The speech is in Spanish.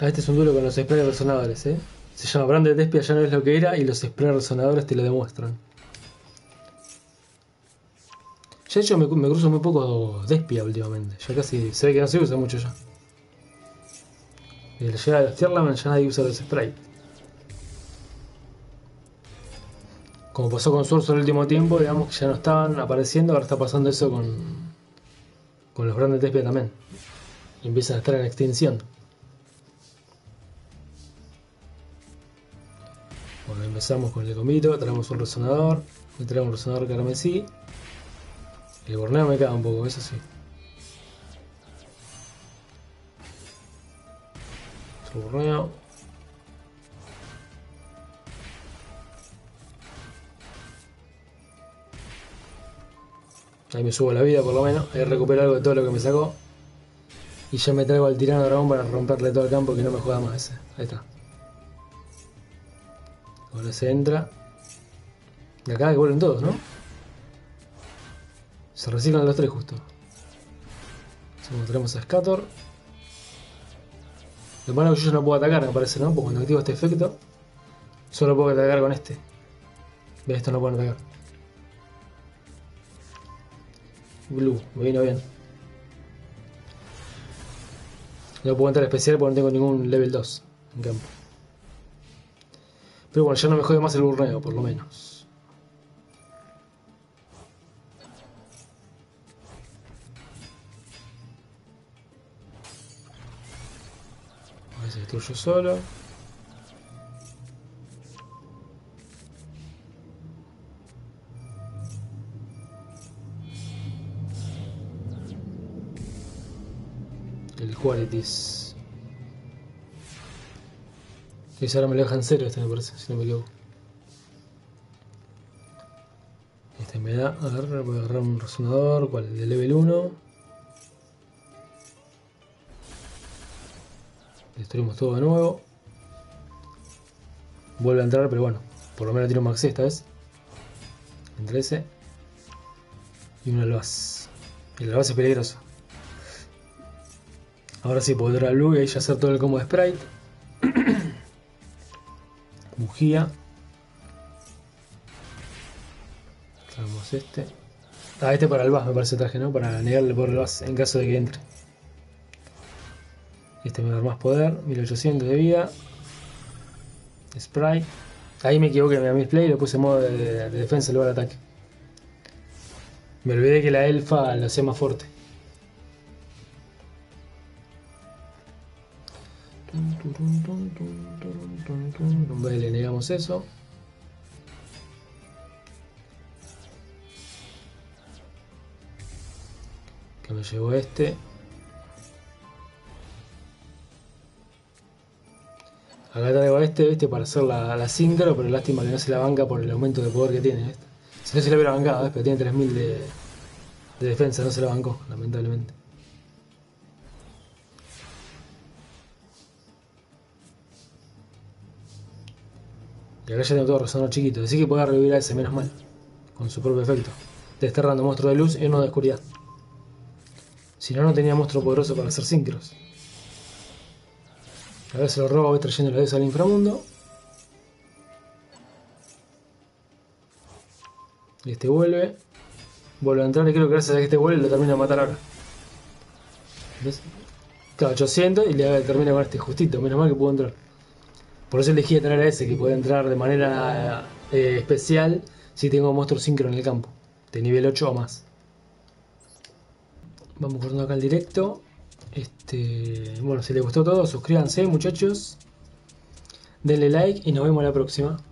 Ah, este es un duelo con los sprays resonadores, ¿eh? Se llama Branded Despia, ya no es lo que era, y los sprays resonadores te lo demuestran. Ya de hecho me, cruzo muy poco Despia últimamente. Ya casi se ve que no se usa mucho ya. Y la llegada de los Tierlamen ya nadie usa los sprays. Como pasó con Source el último tiempo, digamos que ya no estaban apareciendo, ahora está pasando eso con, con los grandes Despia también. Empiezan a estar en extinción. Bueno, empezamos con el comito, traemos un resonador, y traemos un resonador carmesí. El borneo me caga un poco, eso sí. Otro borneo. Ahí me subo la vida por lo menos. Ahí recupero algo de todo lo que me sacó. Y ya me traigo al tirano dragón para romperle todo el campo que no me juega más ese. Ahí está. Ahora se entra. Y acá que vuelven todos, ¿no? Se reciclan los tres justo. Entonces, tenemos a Scator. Lo malo es que yo no puedo atacar, me parece, ¿no? Porque cuando activo este efecto, solo puedo atacar con este. Ve, esto no puedo atacar. Blue, me vino bien. No puedo entrar especial porque no tengo ningún level 2 en campo. Pero bueno, ya no me jode más el burneo, por lo menos. A ver si destruyo solo. El Qualities. Y ahora me lo dejan cero este me parece, si no me equivoco. Este me da, a ver, voy a agarrar un resonador, ¿cuál? De level 1. Destruimos todo de nuevo. Vuelve a entrar, pero bueno, por lo menos tiene un max esta vez. Entre ese. Y un albaz. El albaz es peligroso. Ahora sí puedo entrar al blue y ahí ya hacer todo el combo de sprite. Bujía. Este. Ah, este para el bas me parece traje, ¿no? Para negarle por el bas en caso de que entre. Este me va a dar más poder. 1800 de vida. Sprite. Ahí me equivoqué, me misplay y lo puse en modo de, de defensa en lugar de ataque. Me olvidé que la elfa lo hacía más fuerte. Vale, le negamos eso. Que me llevó este. Acá traigo este, este para hacer la, la pero lástima que no se la banca por el aumento de poder que tiene. Si no se la hubiera bancado, pero tiene 3000 de, de defensa, no se la bancó, lamentablemente. Y acá ya tengo todo resonador chiquito, así que puede revivir a ese menos mal, con su propio efecto. Desterrando monstruo de luz y uno de oscuridad. Si no, no tenía monstruo poderoso para hacer sincros. A ver se lo robo, voy trayendo la diosa al inframundo. Y este vuelve. Vuelve a entrar y creo que gracias a que este vuelve lo termina de matar ahora. ¿Ves? Claro, 800 y le termina con este justito. Menos mal que pudo entrar. Por eso elegí tener a ese que puede entrar de manera eh, especial si tengo monstruo sincro en el campo. De nivel 8 o más. Vamos cortando acá el directo. Este, bueno, si les gustó todo, suscríbanse muchachos. Denle like y nos vemos la próxima.